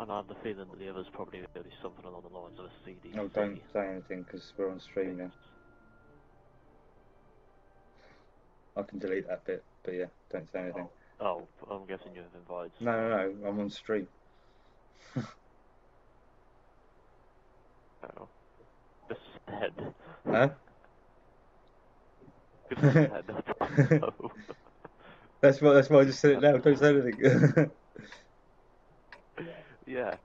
And I have the feeling that the others probably going to be something along the lines of a CD. No, don't say anything because we're on stream now. I can delete that bit, but yeah, don't say anything. Oh, oh I'm guessing you've invited. No, no, no, I'm on stream. Oh. Just said. Huh? Just. Oh. That's why. That's why I just said it now. Don't say anything. Yeah.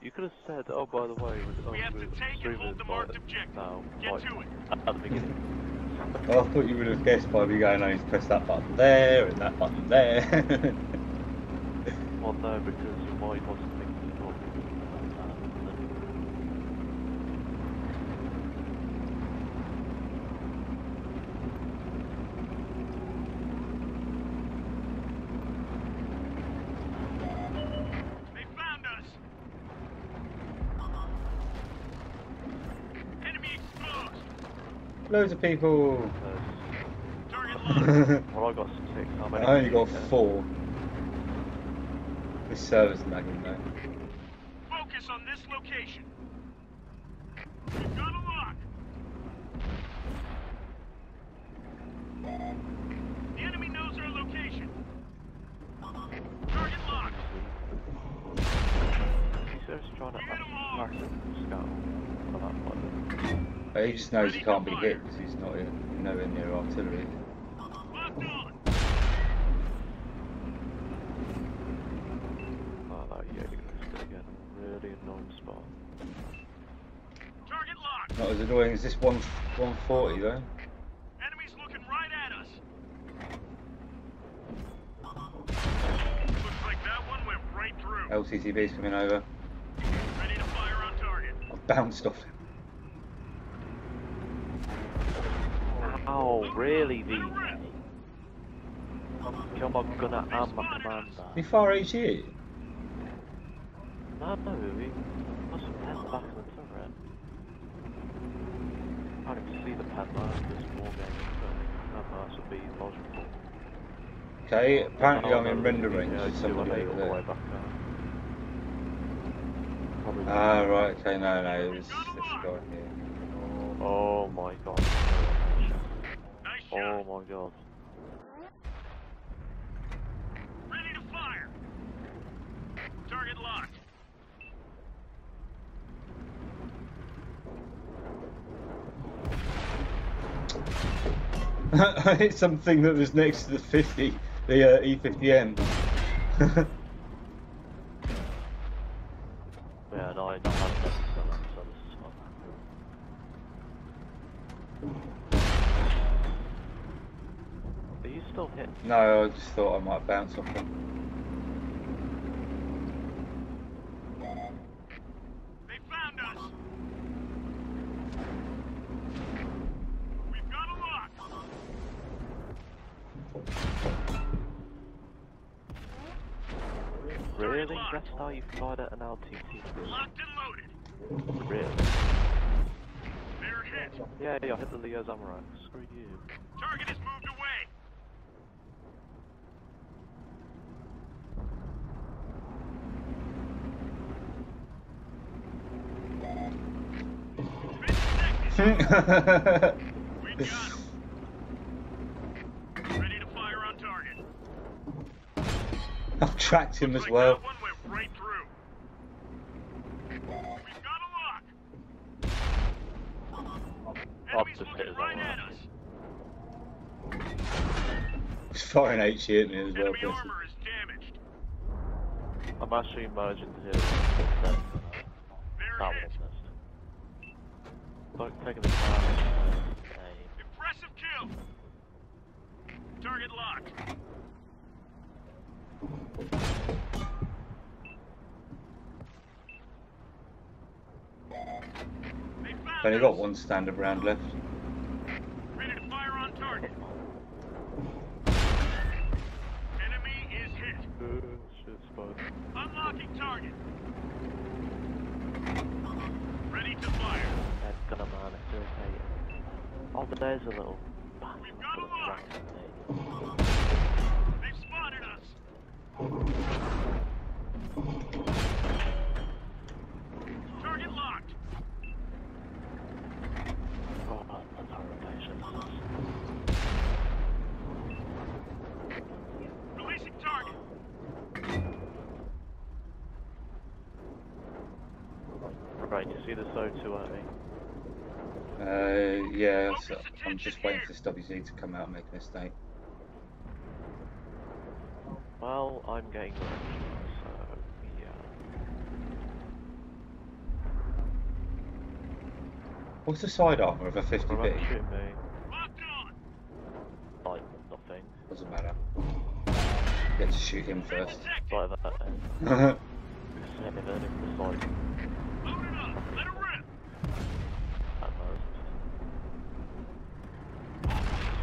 You could have said, oh, by the way, was, oh, We have to take and hold the marked invited objective. now, Get like, to it. at the beginning. oh, I thought you would have guessed by me going, oh, "I need to press that button there and that button there." Well, no, because you might want to think it's not. They found us. Enemy exposed. Loads of people. Target I locked. Well, I got six. How many? only did you got get? four. This server's lagging though. Focus on this location. We've got a lock. The enemy knows our location. Target locked. He's just trying to act scout for that one. But he just knows he can't be hit because he's not in, nowhere near artillery. Locked. Oh, that Jaeger is going to get a really annoying spot. Target locked. Not as annoying as this one 140 though. Enemies looking right at us. Looks like that one went right through. LCCB's coming over. Ready to fire on target. I've bounced off him. Oh, really, Let her VK? rip. Kill my gunner and my commander. Did he fire HE? No, no, he must have pen back in the turret. I can see the pen now, there's more games, but that must be logical. Okay, apparently Oh, I'm in no, render yeah, range. it's There's still somebody over all the way back there. Ah, right, okay, no, no, it was this guy here. Oh my god. Nice Oh my god. Ready to fire. Target locked. I hit something that was next to the 50, the uh, E50M. Yeah, no, I don't have that so so this is fun. Are you still hit? no, I just thought I might bounce off him. They found us. We've got a lock. Really? That's how you fired at an LTT? Locked and loaded. Really? Yeah, yeah, I hit the Leo Zamorak. Screw you. Target has moved away. We got him. Ready to fire on target. I've tracked him Looks as like well. That one went right through. We've got a lock. I've Enemies looking right at us. He's firing HE at me as well. Enemy armor is damaged. I'm actually merging to here. That hit. was missed. Don't take the time. Hey. Impressive kill. Target locked. Only got us. one standard round left. Ready to fire on target. Enemy is hit. Uh, shit, spot. Unlocking target. Ready to fire. Oh, All the there's are little. They spotted us! Target locked! Releasing target! Right, you see the SO2 at? Uh, yeah, so I'm just waiting for this WZ to come out and make a mistake. Well, I'm getting ready, so yeah. What's the side armor of a Remember 50B? shooting me? Locked on. Like nothing. Doesn't matter. Get to shoot him first. Like that. And That's sitting there in the side. Load it up. Let it rip. At most.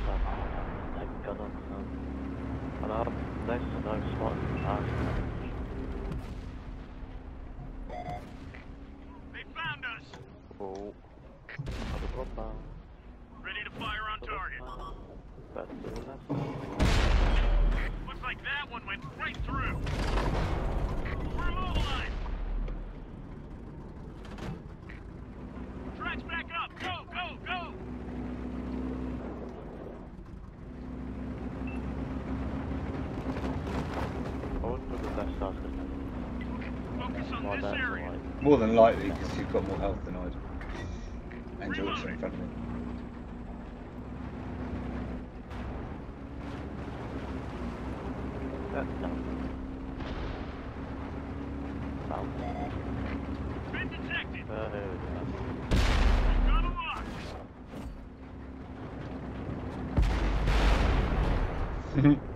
So, take a gun on them. And I'm next to no spot in the past. They found us. Ready to fire on target. Looks like that one went right through. Tracks back up. Go, go, go. More than likely because you've got more health than I do. And you're also in front of me. Uh, no. Well, Been detected. uh, there we go. Got a lock.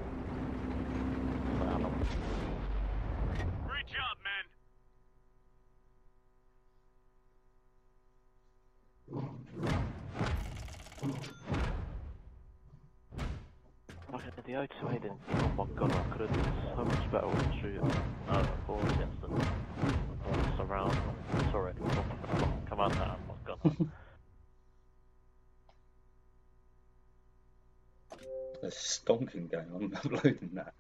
Okay, the O2A didn't. Oh my god, I could have done so much better with the shooting. Uh, ball against the uh, surround. Sorry, come on now, oh my god. There's stonking going on uploading that.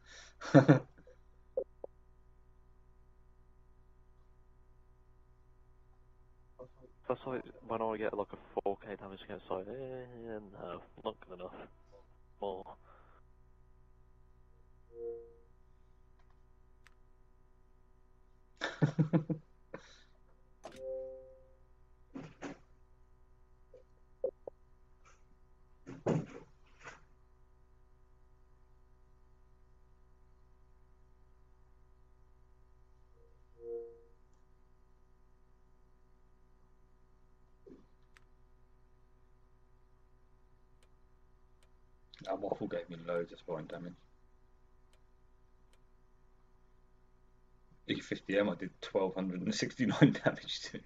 That's why when I get like a 4k damage against side, eh, no, not good enough. More. That waffle gave me loads of spine damage. E50M I did 1269 damage to.